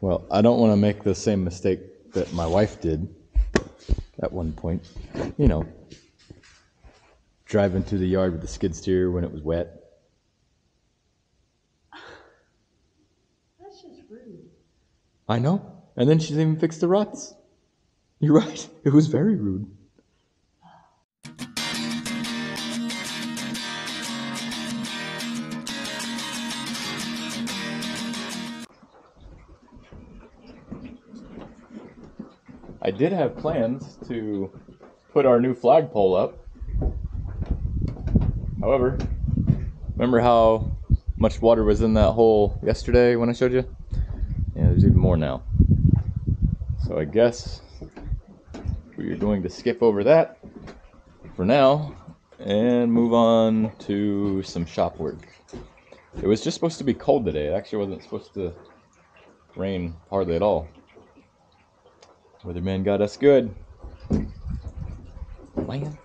Well, I don't want to make the same mistake that my wife did at one point. You know, driving through the yard with the skid steer when it was wet. That's just rude. I know. And then she didn't even fix the ruts. You're right. It was very rude. I did have plans to put our new flagpole up. However, remember how much water was in that hole yesterday when I showed you? Yeah, there's even more now. So I guess we are going to skip over that for now and move on to some shop work. It was just supposed to be cold today. It actually wasn't supposed to rain hardly at all. Weatherman got us good. Man.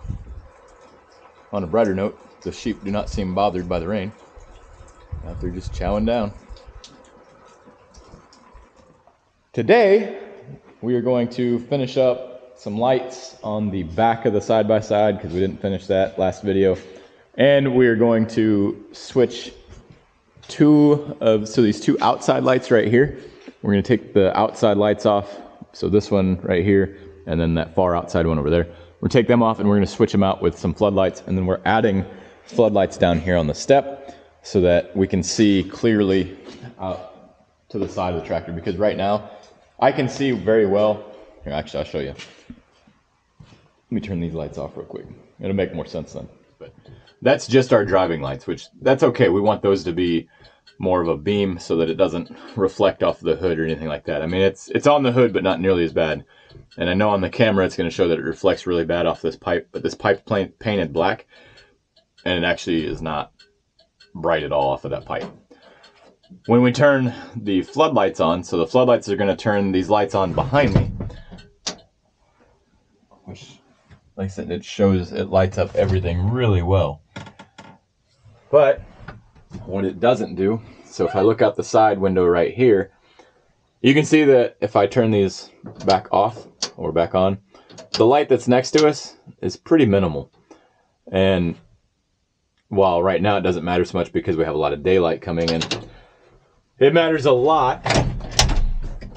On a brighter note, the sheep do not seem bothered by the rain. Out there just chowing down. Today, we are going to finish up some lights on the back of the side by side because we didn't finish that last video. And we are going to switch two of, so these two outside lights right here. We're going to take the outside lights off. So this one right here, and then that far outside one over there. We're take them off and we're going to switch them out with some floodlights. And then we're adding floodlights down here on the step so that we can see clearly out to the side of the tractor. Because right now, I can see very well. Here, actually, I'll show you. Let me turn these lights off real quick. It'll make more sense then. But that's just our driving lights, which that's okay. We want those to be more of a beam so that it doesn't reflect off the hood or anything like that. I mean, it's it's on the hood, but not nearly as bad. And I know on the camera it's going to show that it reflects really bad off this pipe, but this pipe painted black, and it actually is not bright at all off of that pipe. When we turn the floodlights on, so the floodlights are going to turn these lights on behind me, which, like I said, it shows, it lights up everything really well. But what it doesn't do, so if I look out the side window right here, you can see that if I turn these back off or back on, the light that's next to us is pretty minimal. And while right now it doesn't matter so much because we have a lot of daylight coming in, it matters a lot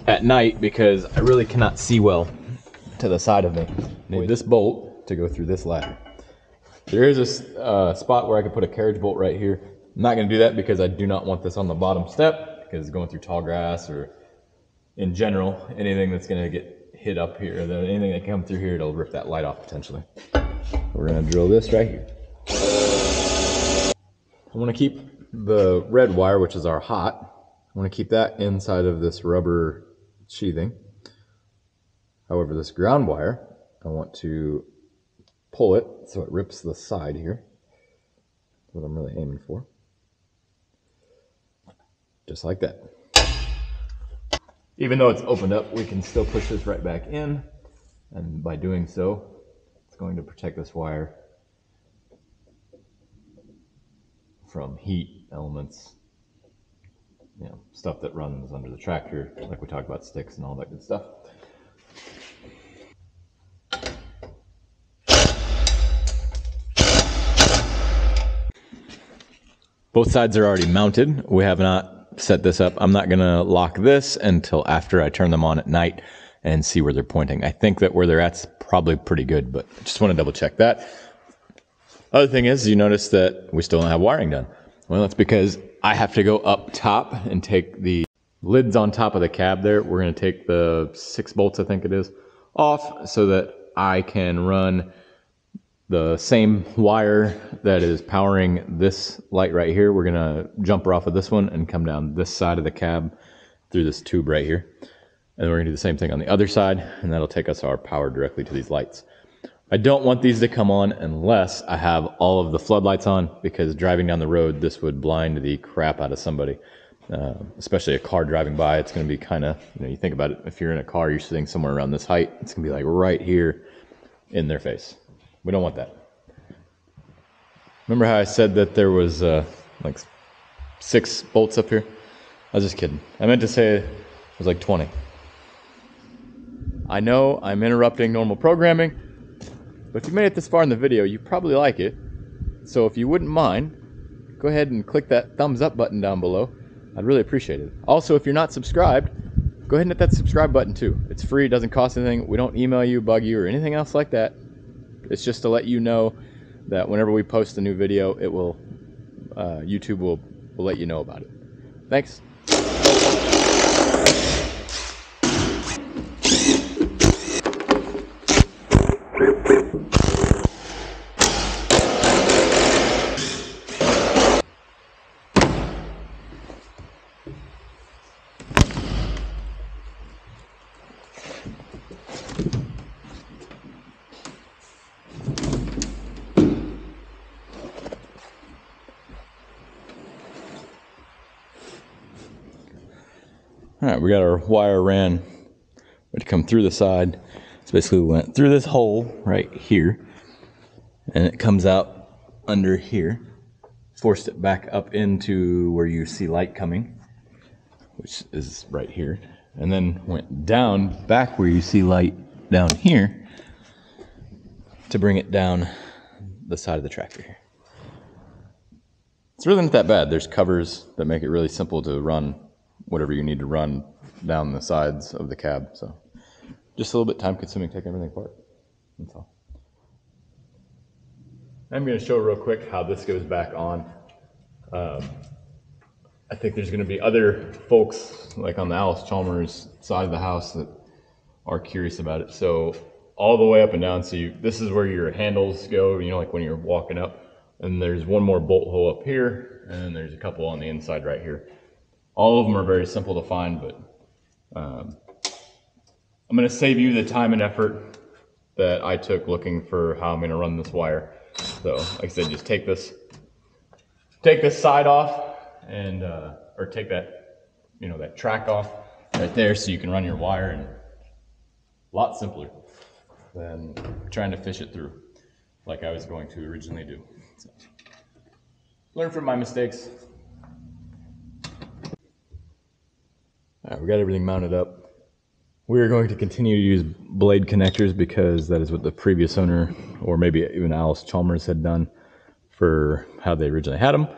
at night because I really cannot see well to the side of me. Need this bolt to go through this ladder. There is a uh, spot where I could put a carriage bolt right here. I'm not going to do that because I do not want this on the bottom step because going through tall grass or in general, anything that's going to get hit up here, anything that come through here, it'll rip that light off potentially. We're going to drill this right here. I want to keep the red wire, which is our hot, I want to keep that inside of this rubber sheathing. However, this ground wire, I want to pull it so it rips the side here. That's what I'm really aiming for. Just like that. Even though it's opened up, we can still push this right back in. And by doing so, it's going to protect this wire from heat elements you know, stuff that runs under the tractor, like we talked about sticks and all that good stuff. Both sides are already mounted. We have not set this up. I'm not going to lock this until after I turn them on at night and see where they're pointing. I think that where they're at's probably pretty good, but just want to double check that. Other thing is, you notice that we still don't have wiring done. Well, that's because I have to go up top and take the lids on top of the cab there. We're going to take the six bolts, I think it is, off so that I can run the same wire that is powering this light right here. We're to jumper off of this one and come down this side of the cab through this tube right here. And we're to do the same thing on the other side, and that'll take us our power directly to these lights. I don't want these to come on unless I have all of the floodlights on because driving down the road, this would blind the crap out of somebody, uh, especially a car driving by. It's going to be kind of, you know, you think about it, if you're in a car, you're sitting somewhere around this height, it's going to be like right here in their face. We don't want that. Remember how I said that there was uh, like six bolts up here? I was just kidding. I meant to say it was like 20. I know I'm interrupting normal programming, but if you made it this far in the video, you probably like it. So if you wouldn't mind, go ahead and click that thumbs up button down below. I'd really appreciate it. Also, if you're not subscribed, go ahead and hit that subscribe button too. It's free, it doesn't cost anything. We don't email you, bug you, or anything else like that. It's just to let you know that whenever we post a new video, it will uh, YouTube will will let you know about it. Thanks. All right, we got our wire ran. To come through the side. So basically, we went through this hole right here, and it comes out under here. Forced it back up into where you see light coming, which is right here, and then went down back where you see light down here to bring it down the side of the tractor here. It's really not that bad. There's covers that make it really simple to run whatever you need to run down the sides of the cab. So just a little bit time consuming taking everything apart. That's all. I'm going to show real quick how this goes back on. Um, I think there's going to be other folks like on the Allis Chalmers side of the house that are curious about it. So all the way up and down. So you, this is where your handles go, you know, like when you're walking up. And there's one more bolt hole up here, and then there's a couple on the inside right here. All of them are very simple to find, but um, I'm going to save you the time and effort that I took looking for how I'm going to run this wire. So, like I said, just take this, take this side off, and uh, or take that, you know, that track off right there, so you can run your wire, and a lot simpler than trying to fish it through, like I was going to originally do. So, learn from my mistakes. All right, we got everything mounted up. We are going to continue to use blade connectors because that is what the previous owner, or maybe even Allis Chalmers, had done for how they originally had them.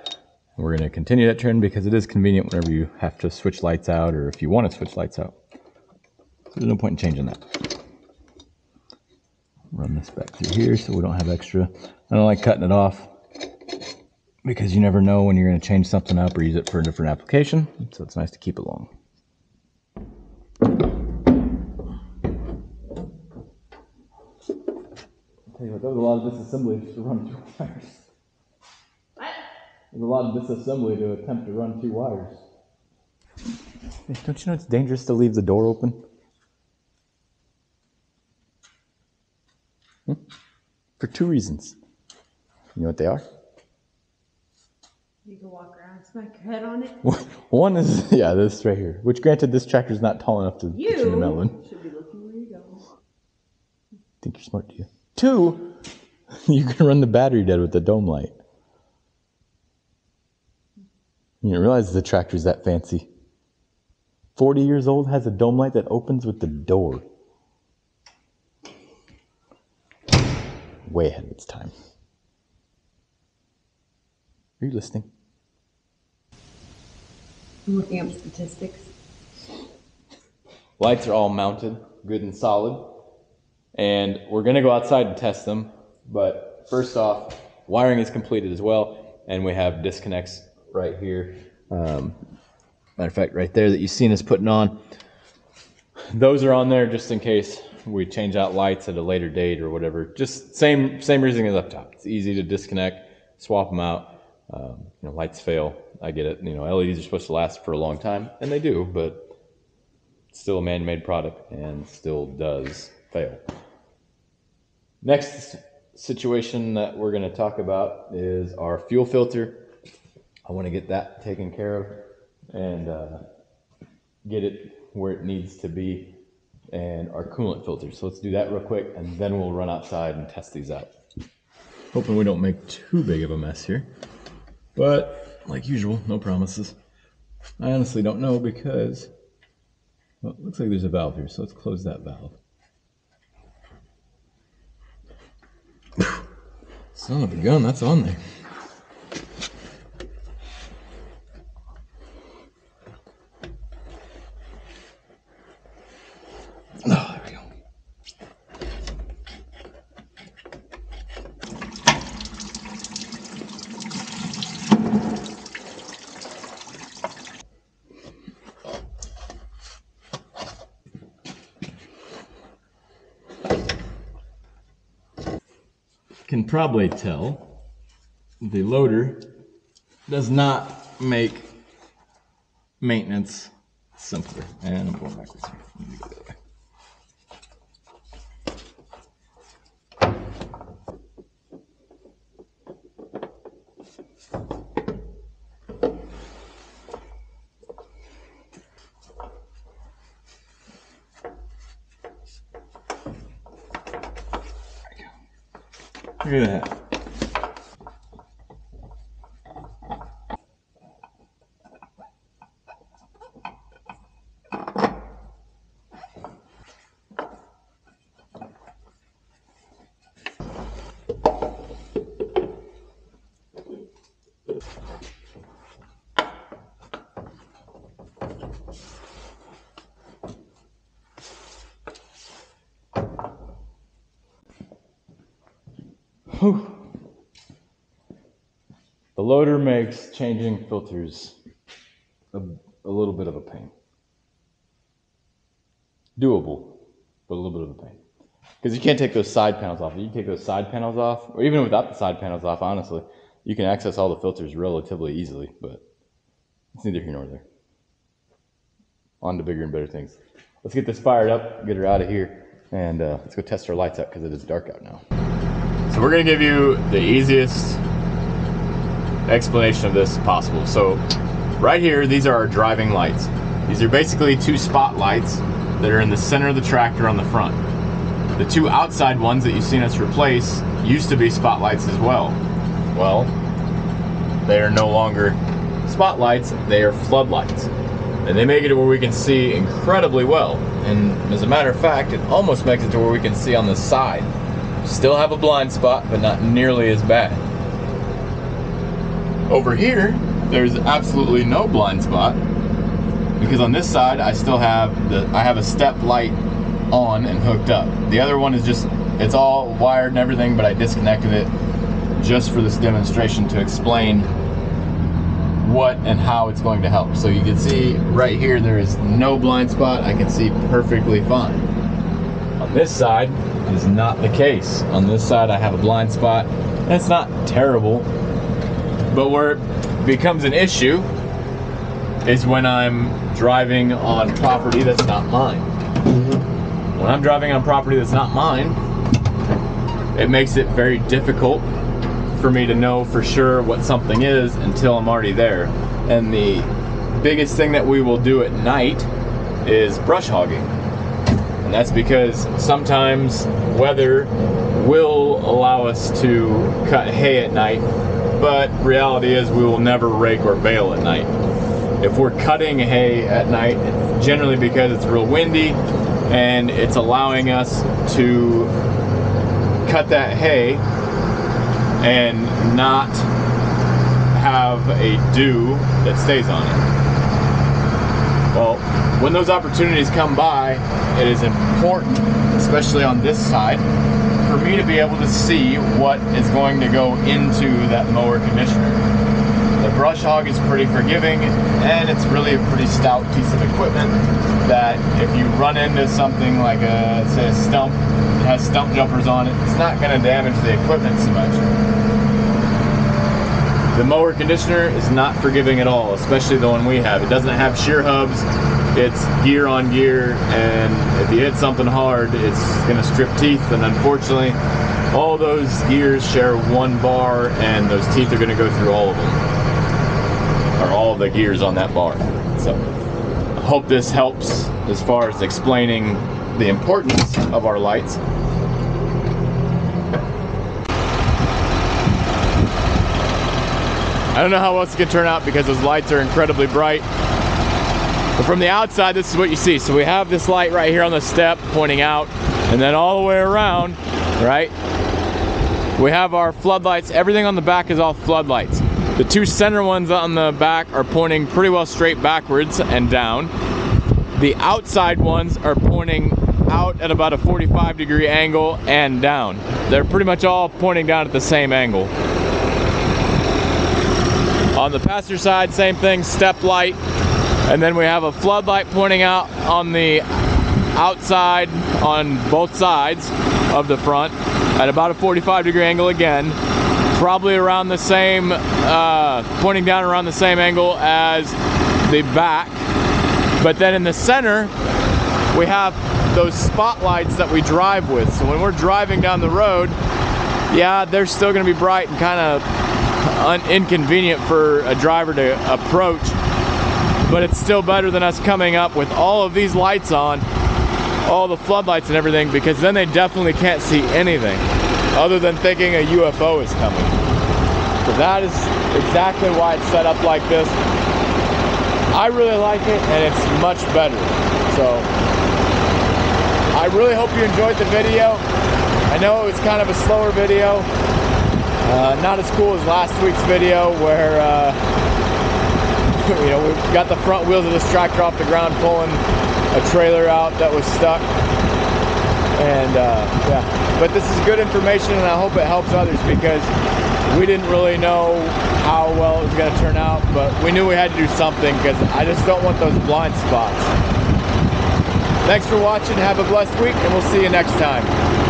We're going to continue that trend because it is convenient whenever you have to switch lights out or if you want to switch lights out. So there's no point in changing that. Run this back through here so we don't have extra. I don't like cutting it off because you never know when you're going to change something up or use it for a different application. So it's nice to keep it long. Tell you what, that was a lot of disassembly just to run two wires. What? There's a lot of disassembly to attempt to run two wires. Don't you know it's dangerous to leave the door open? Hmm? For two reasons. You know what they are? You can walk around, smack your head on it. One is, yeah, this right here. Which, granted, this tractor's not tall enough to You get you in the melon. should be looking where you're going. Think you're smart, do you? Two, you can run the battery dead with the dome light. You didn't realize the tractor's that fancy. 40 years old has a dome light that opens with the door. Way ahead of its time. Are you listening? I'm looking up statistics. Lights are all mounted, good and solid. And we're to go outside and test them. But first off, wiring is completed as well. And we have disconnects right here. Um, matter of fact, right there that you've seen us putting on. Those are on there just in case we change out lights at a later date or whatever. Just same same reasoning as up top. It's easy to disconnect, swap them out. Um, you know, lights fail. I get it. You know, LEDs are supposed to last for a long time, and they do, but still a man-made product and still does fail. Next situation that we're going to talk about is our fuel filter. I want to get that taken care of and uh, get it where it needs to be and our coolant filter. So let's do that real quick and then we'll run outside and test these out. Hoping we don't make too big of a mess here. But like usual, no promises. I honestly don't know because Well, it looks like there's a valve here, so let's close that valve. Son of a gun, that's on there. Can probably tell the loader does not make maintenance simpler. And I'm going backwards here. Let me go the The loader makes changing filters a, a little bit of a pain. Doable, but a little bit of a pain. Because you can't take those side panels off. You can take those side panels off, or even without the side panels off, honestly, you can access all the filters relatively easily, but it's neither here nor there. On to bigger and better things. Let's get this fired up, get her out of here, and uh, let's go test our lights out because it is dark out now. So we're gonna give you the easiest explanation of this possible. So right here, these are our driving lights. These are basically two spotlights that are in the center of the tractor on the front. The two outside ones that you've seen us replace used to be spotlights as well. Well, they are no longer spotlights, they are floodlights. And they make it to where we can see incredibly well. And as a matter of fact, it almost makes it to where we can see on the side. Still have a blind spot, but not nearly as bad. Over here, there's absolutely no blind spot because on this side I still have the I have a step light on and hooked up. The other one is just it's all wired and everything, but I disconnected it just for this demonstration to explain what and how it's going to help. So you can see right here there is no blind spot. I can see perfectly fine. On this side is not the case. On this side I have a blind spot. And it's not terrible, but where it becomes an issue is when I'm driving on property that's not mine. Mm-hmm. When I'm driving on property that's not mine, it makes it very difficult for me to know for sure what something is until I'm already there. And the biggest thing that we will do at night is brush hogging. And that's because sometimes weather will allow us to cut hay at night, but reality is we will never rake or bale at night. If we're cutting hay at night, generally because it's real windy and it's allowing us to cut that hay and not have a dew that stays on it. Well, when those opportunities come by, it is important, especially on this side, for me to be able to see what is going to go into that mower conditioner. The brush hog is pretty forgiving and it's really a pretty stout piece of equipment that if you run into something like a say a stump that has stump jumpers on it, it's not going to damage the equipment so much. The mower conditioner is not forgiving at all, especially the one we have. It doesn't have shear hubs. It's gear on gear, and if you hit something hard, it's going to strip teeth. And unfortunately, all those gears share one bar, and those teeth are going to go through all of them, or all the gears on that bar. So, I hope this helps as far as explaining the importance of our lights. I don't know how else it can turn out because those lights are incredibly bright. But from the outside, this is what you see. So we have this light right here on the step pointing out, and then all the way around, right? We have our floodlights. Everything on the back is all floodlights. The two center ones on the back are pointing pretty well straight backwards and down. The outside ones are pointing out at about a 45 degree angle and down. They're pretty much all pointing down at the same angle. On the passenger side, same thing, step light. And then we have a floodlight pointing out on the outside on both sides of the front at about a 45 degree angle again. Probably around the same, uh, pointing down around the same angle as the back. But then in the center, we have those spotlights that we drive with. So when we're driving down the road, yeah, they're still gonna be bright and kind of inconvenient for a driver to approach, but it's still better than us coming up with all of these lights on, all the floodlights and everything, because then they definitely can't see anything other than thinking a UFO is coming. So that is exactly why it's set up like this. I really like it and it's much better. So I really hope you enjoyed the video. I know it was kind of a slower video. Uh, not as cool as last week's video where uh, you know we got the front wheels of this tractor off the ground pulling a trailer out that was stuck. And uh, yeah. But this is good information and I hope it helps others because we didn't really know how well it was going to turn out but we knew we had to do something because I just don't want those blind spots. Thanks for watching. Have a blessed week and we'll see you next time